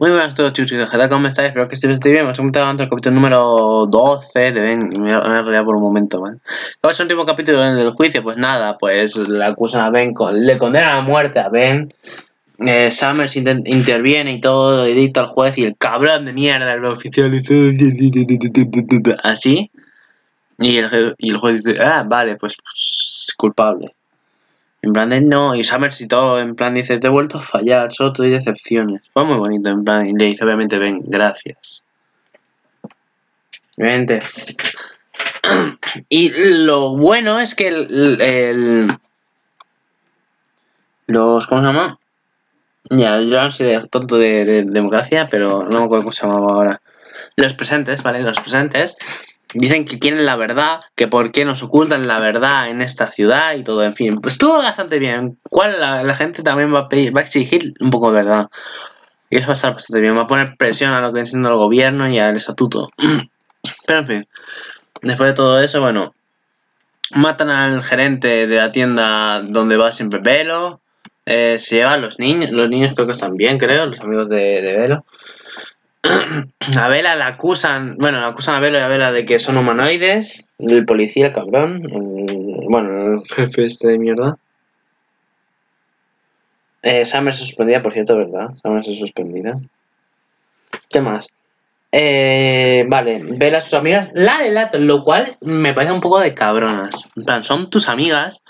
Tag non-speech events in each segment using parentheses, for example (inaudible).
Muy buenas a todos chicos, ¿qué tal? ¿Cómo estáis? Espero que estéis bien. Hemos comentado antes el capítulo número 12 de Ben. Me a realidad por un momento, ¿vale? ¿Cuál es el último capítulo del juicio? Pues nada, pues le acusan a Ben, con, le condenan a muerte a Ben. Eh, Summers inter interviene y todo, le dicta al juez y el cabrón de mierda, el oficial dice así. Y el, y el juez dice, ah, vale, pues, pues culpable. En plan de no, y Summers y todo, en plan dice, te he vuelto a fallar, solo te doy decepciones. Fue muy bonito, en plan, y le dice obviamente, ven, gracias. Obviamente. Y lo bueno es que el, los, ¿cómo se llama? Ya, yo no soy tonto de, de, democracia, pero no me acuerdo cómo se llamaba ahora. Los presentes, ¿vale? Los presentes Dicen que quieren la verdad, que por qué nos ocultan la verdad en esta ciudad y todo, en fin. Pues todo bastante bien. ¿Cuál la, gente también va a, pedir, va a exigir un poco de verdad. Y eso va a estar bastante bien. Va a poner presión a lo que viene siendo el gobierno y al estatuto. (clears throat) Pero en fin. Después de todo eso, bueno. Matan al gerente de la tienda donde va siempre Velo. Eh, se llevan los niños. Los niños creo que están bien, creo. Los amigos de Velo. A Vela la acusan, bueno, la acusan a Vela y a Vela de que son humanoides, el policía, cabrón, bueno, el jefe este de mierda. Eh, Summer suspendida, por cierto, ¿verdad? Summer se suspendida. ¿Qué más? Eh, vale, Vela sus amigas la delatan, lo cual me parece un poco de cabronas. En plan, son tus amigas,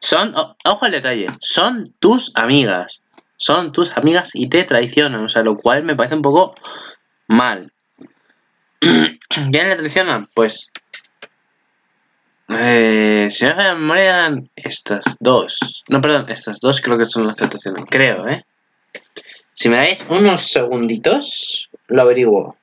son, ojo el detalle, son tus amigas. Son tus amigas y te traicionan, o sea, lo cual me parece un poco mal. ¿Quién le traiciona? Pues. Eh, si no me memoria, estas dos. No, perdón, estas dos creo que son las que traicionan. Creo, ¿eh? Si me dais unos segunditos, lo averiguo.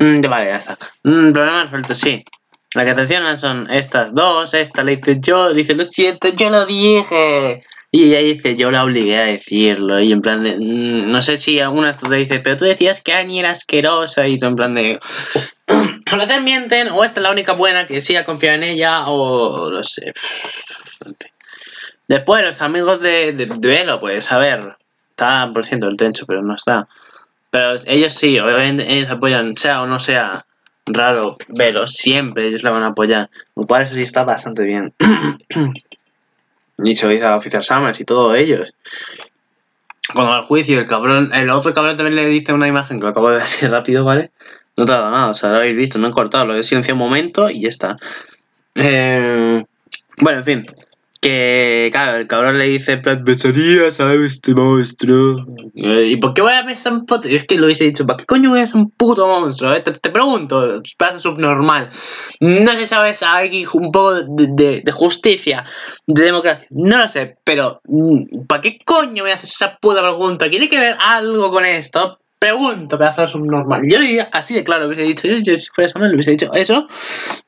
Mm, vale, ya está. Mm, problema resuelto, sí. La que atencionan son estas dos. Esta le dice yo, dice lo siento, yo lo dije. Y ella dice, yo la obligué a decirlo. Y en plan de. Mm, no sé si alguna de te dice, pero tú decías que Annie era asquerosa. Y tú en plan de. o la mienten, o esta es la única buena que sí ha confiado en ella, o no sé. Después, los amigos de, de, de Velo, pues a ver. Está por ciento el tencho, pero no está. Pero ellos sí, obviamente ellos apoyan, sea o no sea raro verlo, siempre ellos la van a apoyar. Lo cual eso sí está bastante bien. (clears throat) y se lo dice a Oficial Summers y todos ellos. Cuando va al juicio, el cabrón, el otro cabrón también le dice una imagen que lo acabo de decir rápido, ¿vale? No te ha dado nada, o sea, lo habéis visto, no he cortado, lo he silenciado un momento y ya está. Eh, bueno, en fin. Que, claro, el cabrón le dice, besaría, ¿sabes? Este monstruo. ¿Y por qué voy a besar un puto? Es que lo hubiese dicho, ¿para qué coño voy a ser un puto monstruo? Eh? Te, te, pregunto, pasa subnormal. No sé sabes hay un poco de, de, justicia, de democracia. No lo sé, pero mm, ¿para qué coño voy a hacer esa puta pregunta? ¿Tiene que ver algo con esto? Pregunto, pedazo de subnormal. Yo diría así de claro, hubiese dicho yo, yo si fuera Samuel, le hubiese dicho eso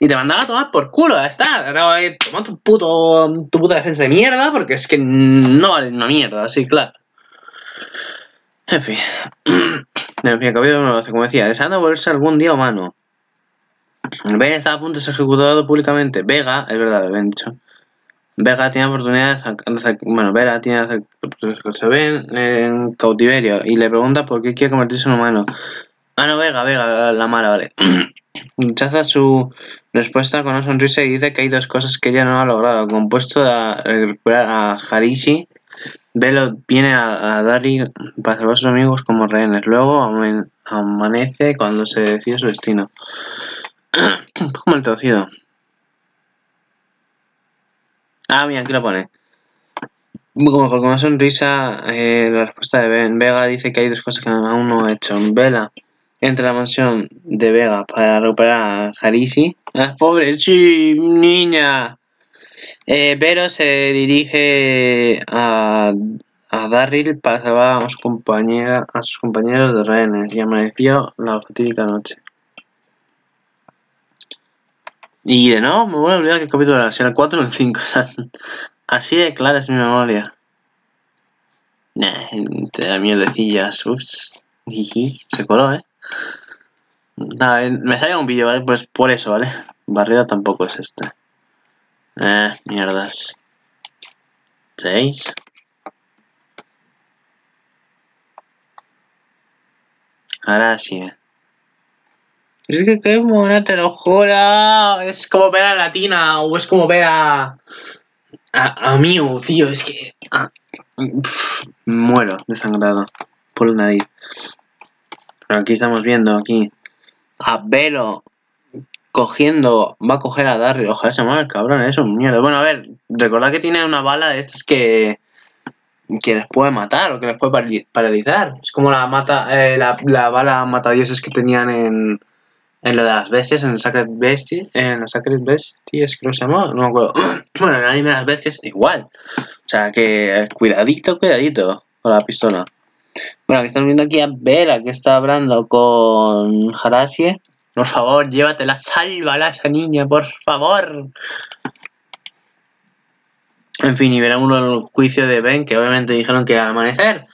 y te mandaba a tomar por culo, ya está. Toma tu puto, tu puta defensa de mierda porque es que no vale una mierda, así claro. En fin. (clears throat) en fin, como decía, deseando volverse algún día humano. Ben está a punto de ser ejecutado públicamente. Vega, es verdad, lo habían dicho. Vega tiene oportunidades, bueno, Vera tiene se ven en cautiverio y le pregunta por qué quiere convertirse en humano. Ah, no, Vega, Vega, la mala, vale. (clears throat) Rechaza su respuesta con una sonrisa y dice que hay dos cosas que ella no ha logrado. Compuesto a recuperar a Harishi, Velo viene a, a para salvar a sus amigos como rehenes. Luego amanece cuando se decide su destino. (clears throat) ¿Cómo el traducido? Ah, mira, aquí lo pone. Como con una sonrisa, eh, la respuesta de ben. Vega dice que hay dos cosas que aún no ha hecho. Vela entra a la mansión de Vega para recuperar a Harisi. ¡Ah, pobre! ¡Sí, niña! Eh, Vero se dirige a, a Darryl para salvar a, a sus compañeros de rehenes y amaneció la fatídica noche. Y de nuevo me voy a olvidar qué capítulo era, si era el 4 o el 5. O sea, así de clara es mi memoria. Nah, da mierdecillas. Ups. se coló, ¿eh? Nada, me sale un vídeo, ¿vale? Pues por eso, ¿vale? Barrido tampoco es este. Eh, mierdas. 6. Ahora sí. ¿eh? Es que qué mona, te lo juro. Es como ver a Latina o es como ver a. a, a tío. Es que. Ah, muero desangrado por la nariz. Pero aquí estamos viendo aquí a Velo cogiendo, va a coger a Darry. Ojalá se mueva el cabrón, eso, mierda. Bueno, a ver, recordad que tiene una bala de estas que que les puede matar o que les puede paralizar. Es como la mata eh, la, la, bala matadioses que tenían en, en lo de las bestias, en Sacred Besties, en las Sacred Besties, creo que se llama, no me acuerdo. (clears throat) bueno, en el anime de las bestias igual. O sea que cuidadito, cuidadito con la pistola. Bueno, aquí estamos viendo aquí a Vera que está hablando con Harasie. Por favor, llévatela, sálvala esa niña, por favor. En fin, y uno el juicio de Ben, que obviamente dijeron que al amanecer.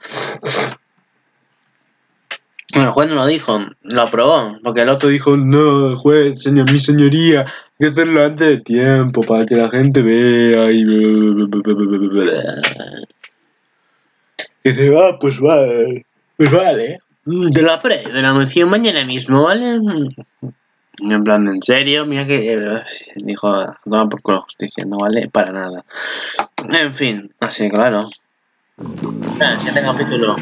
Bueno, el juez no lo dijo, lo aprobó, porque el otro dijo, no, juez, señor, mi señoría, hay que hacerlo antes de tiempo para que la gente vea y... Y dice, ah, pues vale, pues vale. De la pre, de la moción mañana mismo, ¿vale? En plan, en serio, mira que eh, dijo, toma por culo justicia, no vale para nada. En fin, así claro. El siguiente capítulo.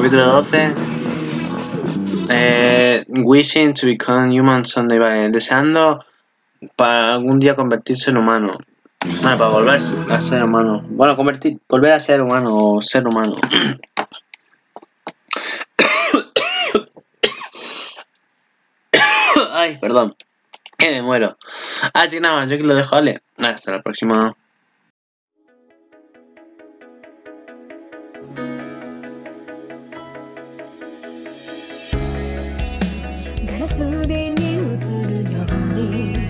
Capítulo 12. Eh, wishing to become human someday, vale. Deseando para algún día convertirse en humano. Vale, para volver a ser humano. Bueno, convertir, volver a ser humano o ser humano. (coughs) Ay, perdón. Me muero. Así que nada más, yo que lo dejo, vale. Hasta la próxima. マスに映るように。